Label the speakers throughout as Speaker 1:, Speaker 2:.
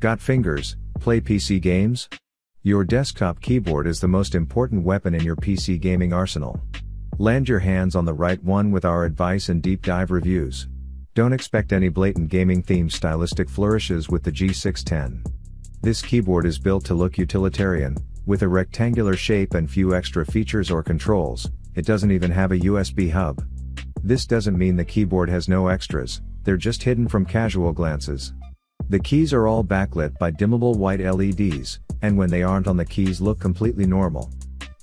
Speaker 1: Got fingers, play PC games? Your desktop keyboard is the most important weapon in your PC gaming arsenal. Land your hands on the right one with our advice and deep dive reviews. Don't expect any blatant gaming themed stylistic flourishes with the G610. This keyboard is built to look utilitarian, with a rectangular shape and few extra features or controls, it doesn't even have a USB hub. This doesn't mean the keyboard has no extras, they're just hidden from casual glances. The keys are all backlit by dimmable white LEDs, and when they aren't on the keys look completely normal.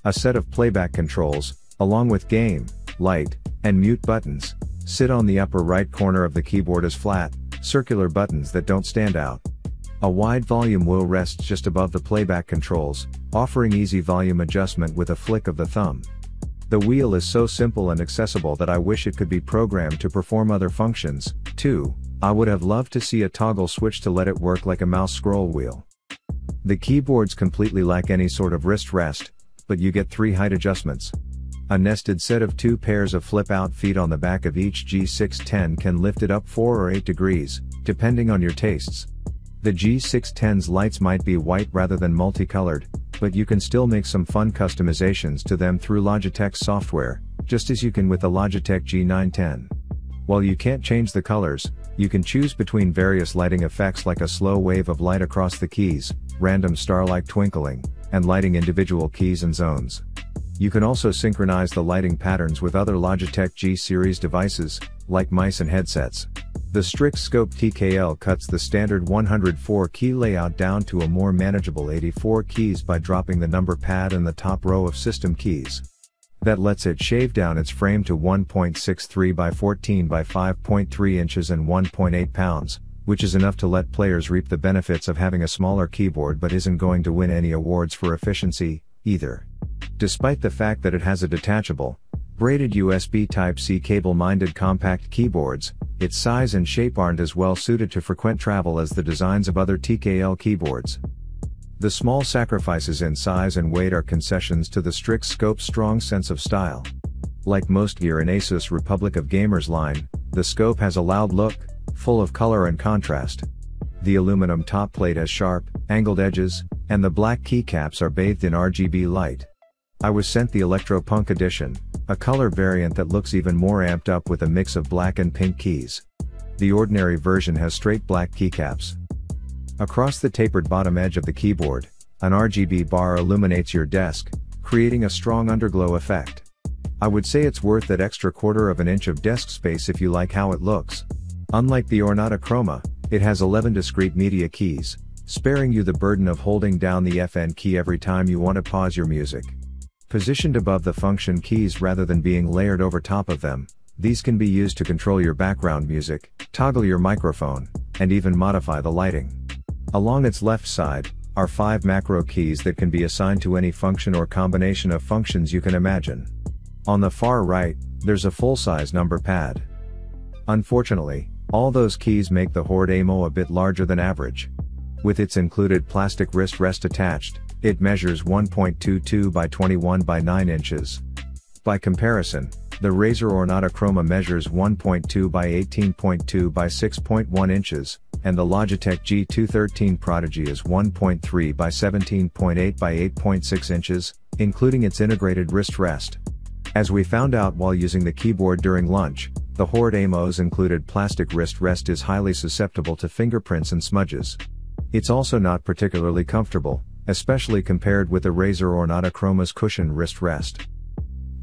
Speaker 1: A set of playback controls, along with game, light, and mute buttons, sit on the upper right corner of the keyboard as flat, circular buttons that don't stand out. A wide volume wheel rests just above the playback controls, offering easy volume adjustment with a flick of the thumb. The wheel is so simple and accessible that I wish it could be programmed to perform other functions, too. I would have loved to see a toggle switch to let it work like a mouse scroll wheel. The keyboards completely lack any sort of wrist rest, but you get three height adjustments. A nested set of two pairs of flip-out feet on the back of each G610 can lift it up 4 or 8 degrees, depending on your tastes. The G610's lights might be white rather than multicolored, but you can still make some fun customizations to them through Logitech software, just as you can with the Logitech G910. While you can't change the colors, you can choose between various lighting effects like a slow wave of light across the keys, random star-like twinkling, and lighting individual keys and zones. You can also synchronize the lighting patterns with other Logitech G series devices, like mice and headsets. The Strix Scope TKL cuts the standard 104 key layout down to a more manageable 84 keys by dropping the number pad in the top row of system keys. That lets it shave down its frame to 1.63 by 14 by 5.3 inches and 1.8 pounds, which is enough to let players reap the benefits of having a smaller keyboard but isn't going to win any awards for efficiency, either. Despite the fact that it has a detachable, braided USB Type-C cable-minded compact keyboards, its size and shape aren't as well suited to frequent travel as the designs of other TKL keyboards. The small sacrifices in size and weight are concessions to the Strix Scope's strong sense of style. Like most gear in Asus Republic of Gamers line, the Scope has a loud look, full of color and contrast. The aluminum top plate has sharp, angled edges, and the black keycaps are bathed in RGB light. I was sent the Electro Punk edition, a color variant that looks even more amped up with a mix of black and pink keys. The ordinary version has straight black keycaps. Across the tapered bottom edge of the keyboard, an RGB bar illuminates your desk, creating a strong underglow effect. I would say it's worth that extra quarter of an inch of desk space if you like how it looks. Unlike the Ornata Chroma, it has 11 discrete media keys, sparing you the burden of holding down the FN key every time you want to pause your music. Positioned above the function keys rather than being layered over top of them, these can be used to control your background music, toggle your microphone, and even modify the lighting. Along its left side, are five macro keys that can be assigned to any function or combination of functions you can imagine. On the far right, there's a full-size number pad. Unfortunately, all those keys make the Horde Amo a bit larger than average. With its included plastic wrist rest attached, it measures 1.22 by 21 by 9 inches. By comparison, the Razer Ornata Chroma measures 1.2 by 18.2 by 6.1 inches, and the Logitech G213 Prodigy is 1.3 by 17.8 by 8.6 inches, including its integrated wrist rest. As we found out while using the keyboard during lunch, the Horde Amo's included plastic wrist rest is highly susceptible to fingerprints and smudges. It's also not particularly comfortable, especially compared with the Razer Ornata Chroma's cushioned wrist rest.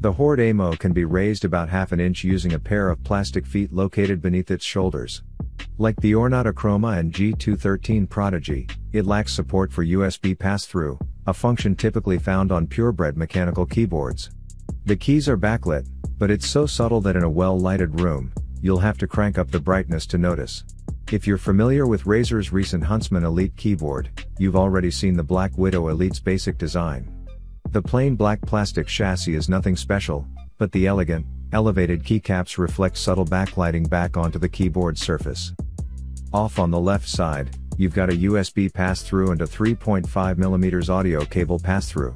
Speaker 1: The Horde Amo can be raised about half an inch using a pair of plastic feet located beneath its shoulders. Like the Ornata Chroma and G213 Prodigy, it lacks support for USB pass-through, a function typically found on purebred mechanical keyboards. The keys are backlit, but it's so subtle that in a well-lighted room, you'll have to crank up the brightness to notice. If you're familiar with Razer's recent Huntsman Elite keyboard, you've already seen the Black Widow Elite's basic design. The plain black plastic chassis is nothing special, but the elegant, elevated keycaps reflect subtle backlighting back onto the keyboard surface. Off on the left side, you've got a USB pass-through and a 3.5mm audio cable pass-through.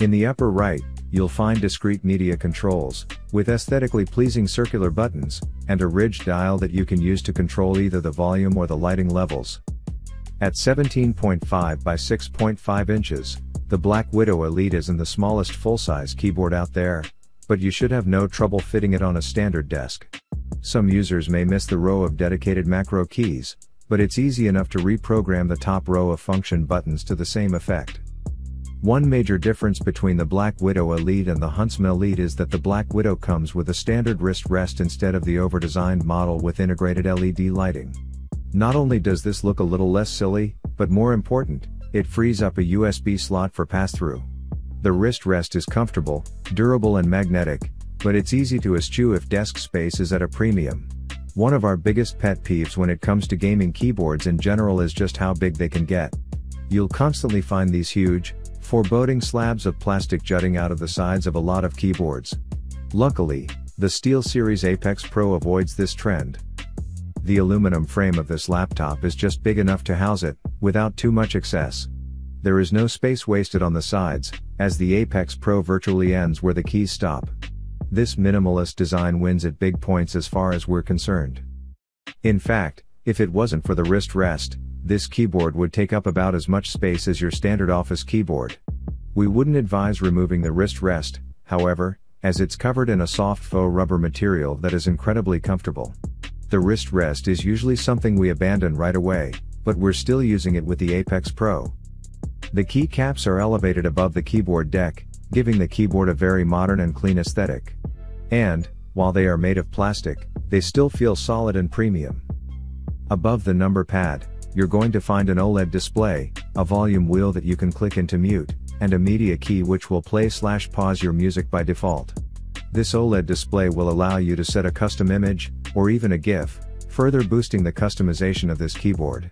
Speaker 1: In the upper right, you'll find discrete media controls, with aesthetically pleasing circular buttons, and a ridge dial that you can use to control either the volume or the lighting levels. At 17.5 by 6.5 inches, the Black Widow Elite isn't the smallest full-size keyboard out there, but you should have no trouble fitting it on a standard desk. Some users may miss the row of dedicated macro keys, but it's easy enough to reprogram the top row of function buttons to the same effect. One major difference between the Black Widow Elite and the Huntsman Elite is that the Black Widow comes with a standard wrist rest instead of the over-designed model with integrated LED lighting. Not only does this look a little less silly, but more important, it frees up a USB slot for pass-through. The wrist rest is comfortable, durable and magnetic, but it's easy to eschew if desk space is at a premium. One of our biggest pet peeves when it comes to gaming keyboards in general is just how big they can get. You'll constantly find these huge, foreboding slabs of plastic jutting out of the sides of a lot of keyboards. Luckily, the SteelSeries Apex Pro avoids this trend. The aluminum frame of this laptop is just big enough to house it, without too much excess. There is no space wasted on the sides, as the Apex Pro virtually ends where the keys stop. This minimalist design wins at big points as far as we're concerned. In fact, if it wasn't for the wrist rest, this keyboard would take up about as much space as your standard office keyboard. We wouldn't advise removing the wrist rest, however, as it's covered in a soft faux rubber material that is incredibly comfortable. The wrist rest is usually something we abandon right away, but we're still using it with the Apex Pro. The keycaps are elevated above the keyboard deck, giving the keyboard a very modern and clean aesthetic. And, while they are made of plastic, they still feel solid and premium. Above the number pad, you're going to find an OLED display, a volume wheel that you can click into mute, and a media key which will play slash pause your music by default. This OLED display will allow you to set a custom image, or even a GIF, further boosting the customization of this keyboard.